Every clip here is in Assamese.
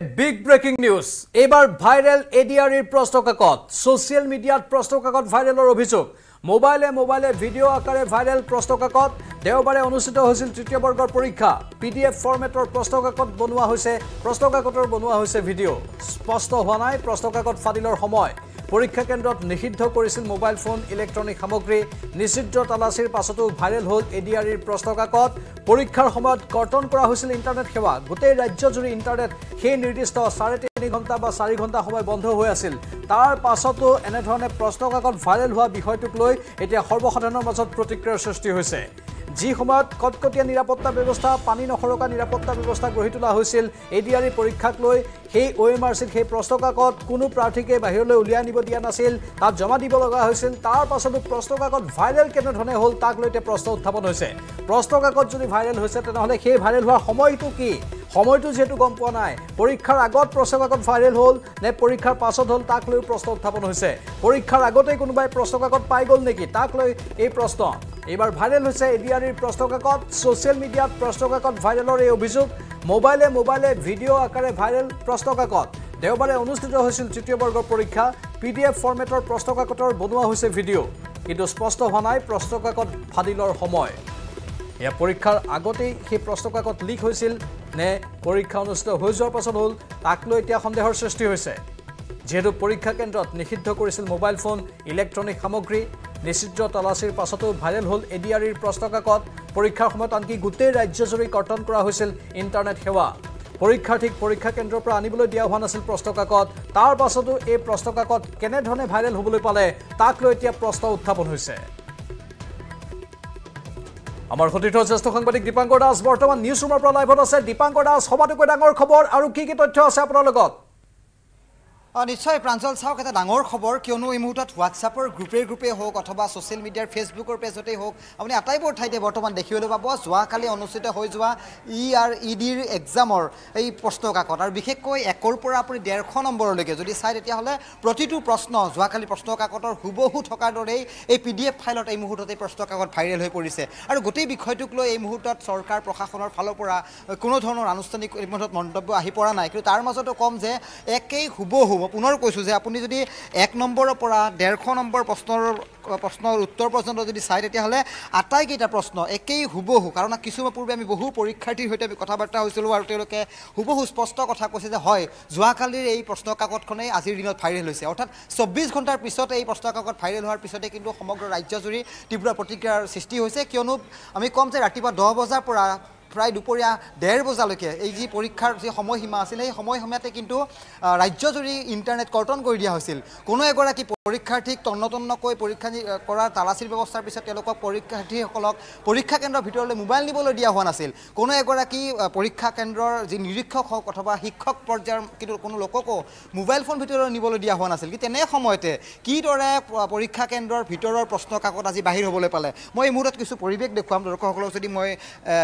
বিগ ব্ৰেকিং নিউজ এইবাৰ ভাইৰেল এ ডি আৰ ইৰ প্ৰশ্ন কাকত ছ'চিয়েল মিডিয়াত প্ৰশ্ন কাকত ভাইৰেলৰ অভিযোগ। মোবাইলে মোবাইলে ভিডিঅ' আকাৰে ভাইৰেল প্ৰশ্ন কাকত দেওবাৰে অনুষ্ঠিত হৈছিল তৃতীয় বৰ্গৰ পৰীক্ষা। পি ডি এফ ফৰ্মেটৰ প্ৰশ্ন কাকত বনোৱা হৈছে প্ৰশ্ন কাকতৰ বনোৱা হৈছে ভিডিঅ' স্পষ্ট হোৱা নাই প্ৰশ্ন কাকত ফাদিলৰ সময়। পৰীক্ষা কেন্দ্ৰত নিষিদ্ধ কৰিছিল মোবাইল ফোন ইলেক্ট্ৰনিক সামগ্ৰী। নিষিদ্ধ তালাচীৰ পাছতো ভাইৰেল হ'ল এ ডি আৰ ইৰ প্ৰশ্ন কাকত পৰীক্ষাৰ সময়ত কৰ্তন কৰা হৈছিল ইণ্টাৰনেট সেৱা। গোটেই ৰাজ্যজুৰি ইণ্টাৰনেট সেই নিৰ্দিষ্ট চাৰে তিনি ঘণ্টা বা চাৰি ঘণ্টা সময় বন্ধ হৈ আছিল। তাৰ পাছতো এনেধৰণে প্ৰশ্ন কাকত ভাইৰেল হোৱা বিষয়টোক লৈ এতিয়া সৰ্বসাধাৰণৰ মাজত প্ৰতিক্ৰিয়াৰ সৃষ্টি হৈছে। যি সময়ত কটকটীয়া নিৰাপত্তা ব্যৱস্থা পানী নসৰকা নিৰাপত্তা ব্যৱস্থা গঢ়ি তোলা হৈছিল এ ডি আৰ ই পৰীক্ষাক লৈ সেই অ' এম আৰ চিত সেই প্ৰশ্ন কাকত কোনো প্ৰাৰ্থীকে বাহিৰলৈ উলিয়াই নিব দিয়া নাছিল তাত জমা দিব লগা হৈছিল। তাৰ পাছতো প্ৰশ্ন কাকত ভাইৰেল কেনেধৰণে হ'ল তাক লৈ এতিয়া প্ৰশ্ন উত্থাপন হৈছে। প্ৰশ্ন কাকত যদি ভাইৰেল হৈছে তেনেহ'লে সেই ভাইৰেল হোৱাৰ সময়টো কি? সময়টো যিহেতু গম পোৱা নাই। পৰীক্ষাৰ আগত প্ৰশ্ন কাকত ভাইৰেল হ'ল নে পৰীক্ষাৰ পাছত হ'ল তাক লৈ প্ৰশ্ন উত্থাপন হৈছে। পৰীক্ষাৰ আগতেই কোনোবাই প্ৰশ্ন কাকত পাই গ'ল নেকি? তাক লৈ এই প্ৰশ্ন। এইবাৰ ভাইৰেল হৈছে এ ডি আৰ ইৰ প্ৰশ্ন কাকত ছ'চিয়েল মিডিয়াত প্ৰশ্ন কাকত ভাইৰেলৰ এই অভিযোগ। মোবাইলে মোবাইলে ভিডিঅ' আকাৰে ভাইৰেল প্ৰশ্ন কাকত দেওবাৰে অনুষ্ঠিত হৈছিল তৃতীয় বৰ্গৰ পৰীক্ষা। পি ডি এফ ফৰ্মেটৰ প্ৰশ্ন কাকতৰ বনোৱা হৈছে ভিডিঅ' কিন্তু স্পষ্ট হোৱা নাই প্ৰশ্ন কাকত ফাদিলৰ সময়। এয়া পৰীক্ষাৰ আগতেই সেই প্ৰশ্ন কাকত লিক হৈছিল নে পৰীক্ষা অনুষ্ঠিত হৈ যোৱাৰ পাছত হ'ল তাক লৈ এতিয়া সন্দেহৰ সৃষ্টি হৈছে। যিহেতু পৰীক্ষা কেন্দ্ৰত নিষিদ্ধ কৰিছিল মোবাইল ফোন ইলেক্ট্ৰনিক সামগ্ৰী নিষিদ্ধ তালাচীৰ পাছতো ভাইৰেল হ'ল এ ডি আৰ ইৰ প্ৰশ্ন কাকত পৰীক্ষাৰ সময়ত আনকি গোটেই ৰাজ্যজুৰি কৰ্তন কৰা হৈছিল ইণ্টাৰনেট সেৱা। পৰীক্ষাৰ্থীক পৰীক্ষা কেন্দ্ৰৰ পৰা আনিবলৈ দিয়া হোৱা নাছিল প্ৰশ্ন কাকত তাৰ পাছতো এই প্ৰশ্ন কাকত কেনেধৰণে ভাইৰেল হ'বলৈ পালে তাক লৈ এতিয়া প্ৰশ্ন উত্থাপন হৈছে। আমাৰ সতীৰ্থ জ্যেষ্ঠ সাংবাদিক দীপাংকৰ দাস বৰ্তমান নিউজ ৰুমৰ পৰা লাইভত আছে। দীপাংকৰ দাস সবাতোকৈ ডাঙৰ খবৰ আৰু কি কি তথ্য আছে আপোনাৰ লগত? নিশ্চয় প্ৰাঞ্জল চাওক এটা ডাঙৰ খবৰ কিয়নো এই মুহূৰ্তত হোৱাটছআপৰ গ্ৰুপে গ্ৰুপে হওক অথবা ছ'চিয়েল মিডিয়াৰ ফেচবুকৰ পেজতেই হওক আপুনি আটাইবোৰ ঠাইতে বৰ্তমান দেখিবলৈ পাব যোৱাকালি অনুষ্ঠিত হৈ যোৱা ই আৰ ই ডিৰ এক্সামৰ এই প্ৰশ্ন কাকত আৰু বিশেষকৈ একৰ পৰা আপুনি ডেৰশ নম্বৰলৈকে যদি চাই তেতিয়াহ'লে প্ৰতিটো প্ৰশ্ন যোৱাকালি প্ৰশ্ন কাকতৰ হুবহু থকাৰ দৰেই এই পি ডি এফ ফাইলত এই মুহূৰ্তত এই প্ৰশ্ন কাকত ভাইৰেল হৈ পৰিছে। আৰু গোটেই বিষয়টোক লৈ এই মুহূৰ্তত চৰকাৰ প্ৰশাসনৰ ফালৰ পৰা কোনো ধৰণৰ আনুষ্ঠানিক মন্তব্য আহি পৰা নাই। কিন্তু তাৰ মাজতো ক'ম যে একেই হুবহু পুনৰ কৈছোঁ যে আপুনি যদি এক নম্বৰৰ পৰা ডেৰশ নম্বৰ প্ৰশ্নৰ প্ৰশ্নৰ উত্তৰ পৰ্যন্ত যদি চায় তেতিয়াহ'লে আটাইকেইটা প্ৰশ্ন একেই হুবহু কাৰণ কিছুমান পূৰ্বে আমি বহু পৰীক্ষাৰ্থীৰ সৈতে আমি কথা বাৰ্তা হৈছিলোঁ আৰু তেওঁলোকে হুবহু স্পষ্ট কথা কৈছে যে হয় যোৱাকালিৰ এই প্ৰশ্ন কাকতখনেই আজিৰ দিনত ভাইৰেল হৈছে। অৰ্থাৎ চৌব্বিছ ঘণ্টাৰ পিছত এই প্ৰশ্ন কাকত ভাইৰেল হোৱাৰ পিছতে কিন্তু সমগ্ৰ ৰাজ্যজুৰি তীব্ৰ প্ৰতিক্ৰিয়াৰ সৃষ্টি হৈছে। কিয়নো আমি ক'ম যে ৰাতিপুৱা দহ বজাৰ পৰা প্ৰায় দুপৰীয়া ডেৰ বজালৈকে এই যি পৰীক্ষাৰ যি সময়সীমা আছিল সেই সময়সীমাতে কিন্তু ৰাজ্যজুৰি ইণ্টাৰনেট কৰ্তন কৰি দিয়া হৈছিল। কোনো এগৰাকী পৰীক্ষাৰ্থীক তন্ন তন্নকৈ পৰীক্ষা কৰাৰ তালাচীৰ ব্যৱস্থাৰ পিছত তেওঁলোকক পৰীক্ষাৰ্থীসকলক পৰীক্ষা কেন্দ্ৰৰ ভিতৰলৈ মোবাইল নিবলৈ দিয়া হোৱা নাছিল। কোনো এগৰাকী পৰীক্ষা কেন্দ্ৰৰ যি নিৰীক্ষক হওক অথবা শিক্ষক পৰ্যায়ৰ কিন্তু কোনো লোককো মোবাইল ফোন ভিতৰলৈ নিবলৈ দিয়া হোৱা নাছিল। কিন্তু তেনে সময়তে কিদৰে পৰীক্ষা কেন্দ্ৰৰ ভিতৰৰ প্ৰশ্ন কাকত আজি বাহিৰ হ'বলৈ পালে? মই এই মুহূৰ্তত কিছু পৰিৱেশ দেখুৱাম। দৰ্শকসকলক যদি মই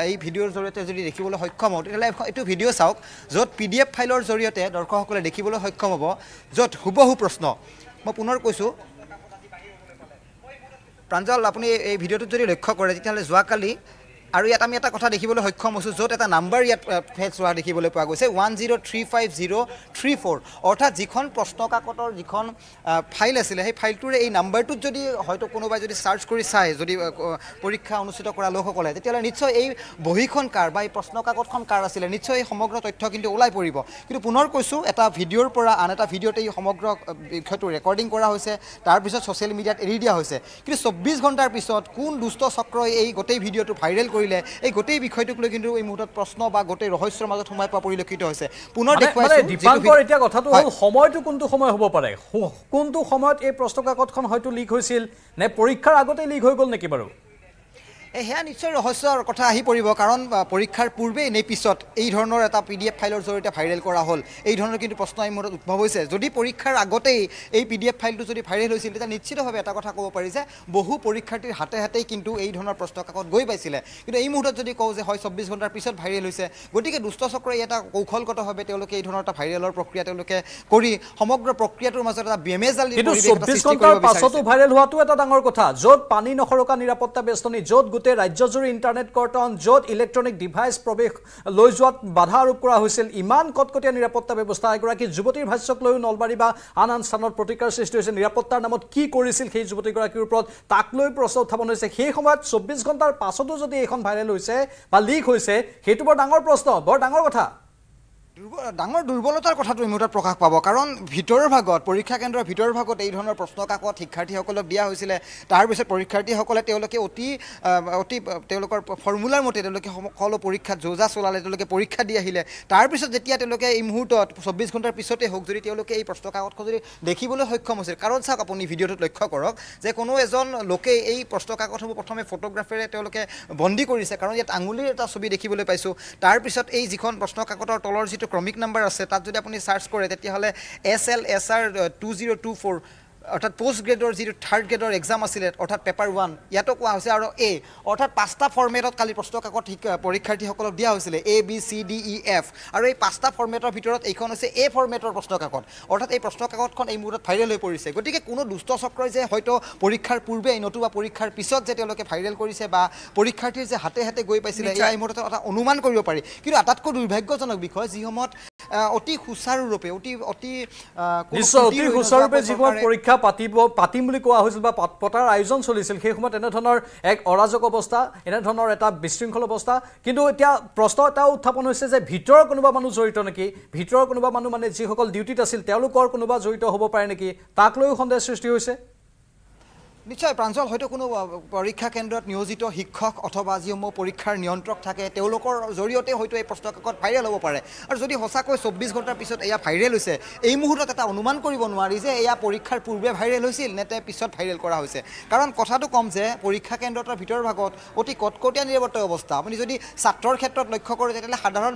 এই ভিডিঅ'ৰ জৰিয়তে যদি দেখিবলৈ সক্ষম হওঁ তেতিয়াহ'লে এইটো ভিডিঅ' চাওক য'ত পি ডি এফ ফাইলৰ জৰিয়তে দৰ্শকসকলে দেখিবলৈ সক্ষম হ'ব য'ত হুবহু প্ৰশ্ন। মই পুনৰ কৈছোঁ প্ৰাঞ্জল আপুনি এই ভিডিঅ'টোত যদি লক্ষ্য কৰে তেতিয়াহ'লে যোৱাকালি আৰু ইয়াত আমি এটা কথা দেখিবলৈ সক্ষম হৈছোঁ য'ত এটা নাম্বাৰ ইয়াত ফেচ হোৱা দেখিবলৈ পোৱা গৈছে one zero' three five zero' three four. অৰ্থাৎ যিখন প্ৰশ্ন কাকতৰ যিখন ফাইল আছিলে সেই ফাইলটোৰে এই নাম্বাৰটোত যদি হয়তো কোনোবাই যদি চাৰ্চ কৰি চায় যদি পৰীক্ষা অনুষ্ঠিত কৰা লোকসকলে তেতিয়াহ'লে নিশ্চয় এই বহীখন কাৰ বা এই প্ৰশ্ন কাকতখন কাৰ আছিলে নিশ্চয় এই সমগ্ৰ তথ্য কিন্তু ওলাই পৰিব। কিন্তু পুনৰ কৈছোঁ এটা ভিডিঅ'ৰ পৰা আন এটা ভিডিঅ'তে এই সমগ্ৰ বিষয়টো ৰেকৰ্ডিং কৰা হৈছে তাৰপিছত ছ'চিয়েল মিডিয়াত এৰি দিয়া হৈছে। কিন্তু চৌব্বিছ ঘণ্টাৰ পিছত কোন দুষ্ট চক্ৰই এই গোটেই ভিডিঅ'টো ভাইৰেল কৰি কৰিলে এই গোটেই বিষয়টোক লৈ কিন্তু এই মুহূৰ্তত প্ৰশ্ন বা গোটেই ৰহস্যৰ মাজত সোমাই পোৱা পৰিলক্ষিত হৈছে। পুনৰ দীপাংকৰ এতিয়া কথাটো হ'ল সময়টো কোনটো সময় হ'ব পাৰে? কোনটো সময়ত এই প্ৰশ্ন কাকতখন হয়তো লিক হৈছিল নে পৰীক্ষাৰ আগতেই লিক হৈ গ'ল নেকি বাৰু? সেয়া নিশ্চয় ৰহস্যৰ কথা আহি পৰিব কাৰণ পৰীক্ষাৰ পূৰ্বেই নে পিছত এই ধৰণৰ এটা পি ডি এফ ফাইলৰ জৰিয়তে ভাইৰেল কৰা হ'ল। এই ধৰণৰ কিন্তু প্ৰশ্ন এই মূৰত উদ্ভৱ হৈছে। যদি পৰীক্ষাৰ আগতেই এই পি ডি এফ ফাইলটো যদি ভাইৰেল হৈছিল তেতিয়া নিশ্চিতভাৱে এটা কথা ক'ব পাৰি যে বহু পৰীক্ষাৰ্থীৰ হাতে হাতেই কিন্তু এই ধৰণৰ প্ৰশ্ন কাকত গৈ পাইছিলে। কিন্তু এই মুহূৰ্তত যদি কওঁ যে হয় চৌব্বিছ ঘণ্টাৰ পিছত ভাইৰেল হৈছে গতিকে দুষ্ট চক্ৰই এটা কৌশলগতভাৱে তেওঁলোকে এই ধৰণৰ এটা ভাইৰেলৰ প্ৰক্ৰিয়া তেওঁলোকে কৰি সমগ্ৰ প্ৰক্ৰিয়াটোৰ মাজত এটা বেমেজাল পাছতো ভাইৰেল হোৱাটো এটা ডাঙৰ কথা। য'ত পানী নসৰকা নিৰাপত্তা বেষ্টনী য'ত গোটেই ৰাজ্যজুৰি ইণ্টাৰনেট কৰ্তন য'ত ইলেক্ট্ৰনিক ডিভাইচ প্ৰৱেশ লৈ যোৱাত বাধা আৰোপ কৰা হৈছিল। ইমান কটকটীয়া নিৰাপত্তা ব্যৱস্থা এগৰাকী যুৱতীৰ ভাষ্যক লৈও নলবাৰী বা আন আন স্থানত প্ৰতিকাৰ সৃষ্টি হৈছে। নিৰাপত্তাৰ নামত কি কৰিছিল সেই যুৱতীগৰাকীৰ ওপৰত তাক লৈ প্ৰশ্ন উত্থাপন হৈছে। সেই সময়ত চৌব্বিছ ঘণ্টাৰ পাছতো যদি এইখন ভাইৰেল হৈছে বা লিক হৈছে সেইটো বৰ ডাঙৰ প্ৰশ্ন বৰ ডাঙৰ কথা। ডাঙৰ দুৰ্বলতাৰ কথাটো এই মুহূৰ্তত প্ৰকাশ পাব। কাৰণ ভিতৰৰ ভাগত পৰীক্ষা কেন্দ্ৰৰ ভিতৰৰ ভাগত এই ধৰণৰ প্ৰশ্ন কাকত শিক্ষাৰ্থীসকলক দিয়া হৈছিলে। তাৰপিছত পৰীক্ষাৰ্থীসকলে তেওঁলোকে অতি অতি তেওঁলোকৰ ফৰ্মুলাৰ মতে তেওঁলোকে সকলো পৰীক্ষাত যোজা চলালে তেওঁলোকে পৰীক্ষা দি আহিলে। তাৰপিছত যেতিয়া তেওঁলোকে এই মুহূৰ্তত চৌব্বিছ ঘণ্টাৰ পিছতে হওক যদি তেওঁলোকে এই প্ৰশ্ন কাকতখন যদি দেখিবলৈ সক্ষম হৈছিল কাৰণ চাওক আপুনি ভিডিঅ'টোত লক্ষ্য কৰক যে কোনো এজন লোকে এই প্ৰশ্ন কাকতসমূহ প্ৰথমে ফটোগ্ৰাফেৰে তেওঁলোকে বন্দী কৰিছে। কাৰণ ইয়াত আঙুলিৰ এটা ছবি দেখিবলৈ পাইছোঁ। তাৰপিছত এই যিখন প্ৰশ্ন কাকতৰ তলৰ যিটো ক্ৰমিক নাম্বাৰ আছে তাত যদি আপুনি চাৰ্চ কৰে তেতিয়াহ'লে S L S R two zero' two four অৰ্থাৎ পষ্ট গ্ৰেডৰ যিটো থাৰ্ড গ্ৰেডৰ এক্সাম আছিলে অৰ্থাৎ পেপাৰ ওৱান ইয়াতো কোৱা হৈছে আৰু এ অৰ্থাৎ পাঁচটা ফৰ্মেটত কালি প্ৰশ্ন কাকত শিক্ষা পৰীক্ষাৰ্থীসকলক দিয়া হৈছিলে A B C D E F আৰু এই পাঁচটা ফৰ্মেটৰ ভিতৰত এইখন হৈছে এ ফৰ্মেটৰ প্ৰশ্ন কাকত অৰ্থাৎ এই প্ৰশ্ন কাকতখন এই মুহূৰ্তত ভাইৰেল হৈ পৰিছে। গতিকে কোনো দুষ্ট চক্ৰই যে হয়তো পৰীক্ষাৰ পূৰ্বে নতুবা পৰীক্ষাৰ পিছত যে তেওঁলোকে ভাইৰেল কৰিছে বা পৰীক্ষাৰ্থীৰ যে হাতে হাতে গৈ পাইছিলে এই মুহূৰ্তত এটা অনুমান কৰিব পাৰি। কিন্তু আটাইতকৈ দুৰ্ভাগ্যজনক বিষয় যি সময়ত আহ, অতি সুচাৰুৰূপে অতি অতি নিশ্চয় অতি সুচাৰুৰূপে চৰকাৰে- পৰীক্ষা পাতিব পাতিম বুলি কোৱা হৈছিল বা পাত- পতাৰ আয়োজন চলিছিল সেই সময়ত এনেধৰণৰ এক অৰাজক অৱস্থা এনেধৰণৰ এটা বিশৃংখল অৱস্থা। কিন্তু এতিয়া প্ৰশ্ন এটাও উত্থাপন হৈছে যে ভিতৰৰ কোনোবা মানুহ জড়িত নেকি? ভিতৰৰ কোনোবা মানুহ মানে যিসকল ডিউটিত আছিল তেওঁলোকৰ কোনোবা জড়িত হ'ব পাৰে নেকি? তাক লৈও সন্দেহ সৃষ্টি হৈছে। নিশ্চয় প্ৰাঞ্জল হয়তো কোনো পৰীক্ষা কেন্দ্ৰত নিয়োজিত শিক্ষক অথবা যিসমূহ পৰীক্ষাৰ নিয়ন্ত্ৰক থাকে তেওঁলোকৰ জৰিয়তে হয়তো এই প্ৰশ্ন কাকত ভাইৰেল হ'ব পাৰে। আৰু যদি সঁচাকৈ চৌব্বিছ ঘণ্টাৰ পিছত এয়া ভাইৰেল হৈছে এই মুহূৰ্তত এটা অনুমান কৰিব নোৱাৰি যে এয়া পৰীক্ষাৰ পূৰ্বে ভাইৰেল হৈছিল নে তে পিছত ভাইৰেল কৰা হৈছে। কাৰণ কথাটো ক'ম যে পৰীক্ষা কেন্দ্ৰৰ ভিতৰৰ ভাগত অতি কটকটীয়া নিৰাপত্তা অৱস্থা আপুনি যদি ছাত্ৰৰ ক্ষেত্ৰত লক্ষ্য কৰে তেতিয়াহ'লে সাধাৰণ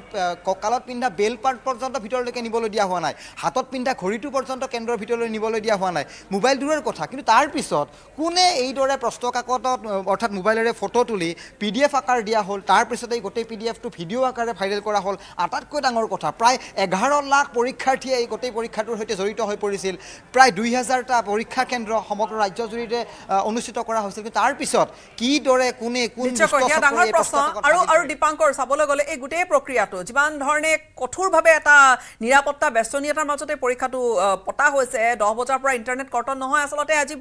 কঁকালত পিন্ধা বেল পাৰ্ট পৰ্যন্ত ভিতৰলৈকে নিবলৈ দিয়া হোৱা নাই। হাতত পিন্ধা ঘড়ীটো পৰ্যন্ত কেন্দ্ৰৰ ভিতৰলৈ নিবলৈ দিয়া হোৱা নাই। মোবাইল দূৰৰ কথা। কিন্তু তাৰপিছত কোনে এইদৰে প্ৰশ্ন কাকতত অৰ্থাৎ মোবাইলেৰে ফটো তুলি পি ডি এফ আকাৰ দিয়া হ'ল তাৰপিছত এই গোটেই পি ডি এফটো ভিডিঅ' আকাৰে ভাইৰেল কৰা হ'ল আটাইতকৈ ডাঙৰ কথা প্ৰায় এঘাৰ লাখ পৰীক্ষাৰ্থীয়ে এই গোটেই পৰীক্ষাটোৰ সৈতে জড়িত হৈ পৰিছিল। প্ৰায় দুই হাজাৰটা পৰীক্ষা কেন্দ্ৰ সমগ্ৰ ৰাজ্যজুৰিতে আহ, অনুষ্ঠিত কৰা হৈছিল। কিন্তু তাৰপিছত কিদৰে কোনে কোন ডাঙৰ প্ৰশ্ন আৰু দীপাংকৰ চাবলৈ গ'লে এই গোটেই প্ৰক্ৰিয়াটো যিমান ধৰণে কঠোৰভাৱে এটা নিৰাপত্তা বেষ্টনীয়তাৰ মাজতে পৰীক্ষাটো পতা হৈছে দহ বজাৰ পৰা ইণ্টাৰনেট কৰ্তন নহয় আচলতে আজি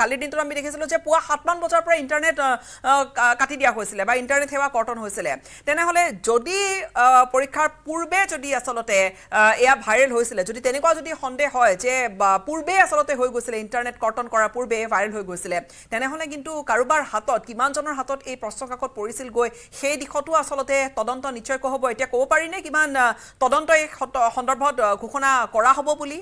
কালিৰ দিনটোত আমি দেখিছিলোঁ যে পুৱা সাতমান বজাৰ পৰা ইণ্টাৰনেট কাটি দিয়া হৈছিলে বা ইণ্টাৰনেট সেৱা কৰ্তন হৈছিলে। তেনেহ'লে যদি পৰীক্ষাৰ পূৰ্বে যদি আচলতে এয়া ভাইৰেল হৈছিলে যদি তেনেকুৱা যদি সন্দেহ হয় যে বা পূৰ্বে আচলতে হৈ গৈছিলে ইণ্টাৰনেট কৰ্তন কৰাৰ পূৰ্বে ভাইৰেল হৈ গৈছিলে তেনেহ'লে কিন্তু কাৰোবাৰ হাতত কিমানজনৰ হাতত এই প্ৰশ্ন কাকত পৰিছিল গৈ সেই দিশতো আচলতে তদন্ত নিশ্চয়কৈ হ'ব। এতিয়া ক'ব পাৰিনে কিমান তদন্ত এই সন্দৰ্ভত ঘোষণা কৰা হ'ব বুলি?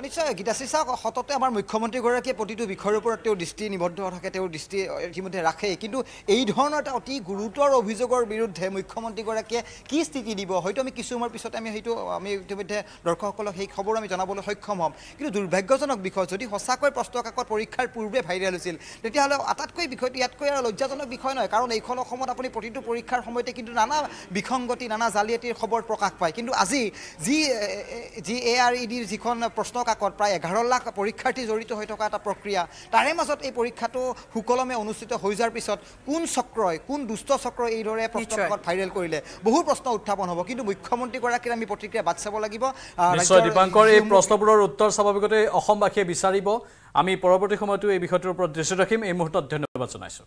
নিশ্চয় গীতাশ্ৰী চাওক সততে আমাৰ মুখ্যমন্ত্ৰীগৰাকীয়ে প্ৰতিটো বিষয়ৰ ওপৰত তেওঁৰ দৃষ্টি নিবদ্ধ থাকে তেওঁৰ দৃষ্টি ইতিমধ্যে ৰাখেই। কিন্তু এই ধৰণৰ এটা অতি গুৰুতৰ অভিযোগৰ বিৰুদ্ধে মুখ্যমন্ত্ৰীগৰাকীয়ে কি স্থিতি দিব হয়তো আমি কিছু সময়ৰ পিছতে আমি সেইটো আমি ইতিমধ্যে দৰ্শকসকলক সেই খবৰ আমি জনাবলৈ সক্ষম হ'ম। কিন্তু দুৰ্ভাগ্যজনক বিষয় যদি সঁচাকৈ প্ৰশ্ন কাকত পৰীক্ষাৰ পূৰ্বে ভাইৰেল হৈছিল তেতিয়াহ'লে আটাইতকৈ বিষয়টো ইয়াতকৈ আৰু লজ্জাজনক বিষয় নহয় কাৰণ এইখন অসমত আপুনি প্ৰতিটো পৰীক্ষাৰ সময়তে কিন্তু নানা বিসংগতি নানা জালিয়াতিৰ খবৰ প্ৰকাশ পায়। কিন্তু আজি যি যি এ আৰ ই ডিৰ যিখন প্ৰশ্ন কাকত প্ৰায় এঘাৰ লাখ পৰীক্ষাৰ্থী জড়িত হৈ থকা এটা প্ৰক্ৰিয়া। তাৰে মাজত এই পৰীক্ষাটো সুকলমে অনুষ্ঠিত হৈ যোৱাৰ পিছত কোন চক্ৰই কোন দুষ্ট চক্ৰই এইদৰে প্ৰশ্ন নিশ্চয়। কাকত ভাইৰেল কৰিলে? বহু প্ৰশ্ন উত্থাপন হ'ব। কিন্তু মুখ্যমন্ত্ৰীগৰাকীৰ আমি প্ৰতিক্ৰিয়া বাট চাব লাগিব। নিশ্চয় দীপাংকৰ এই প্ৰশ্নবোৰৰ উত্তৰ স্বাভাৱিকতে অসমবাসীয়ে বিচাৰিব। আমি পৰৱৰ্তী সময়তো এই বিষয়টোৰ ওপৰত দৃষ্টি ৰাখিম। এই মুহূৰ্তত ধন্যবাদ জনাইছোঁ।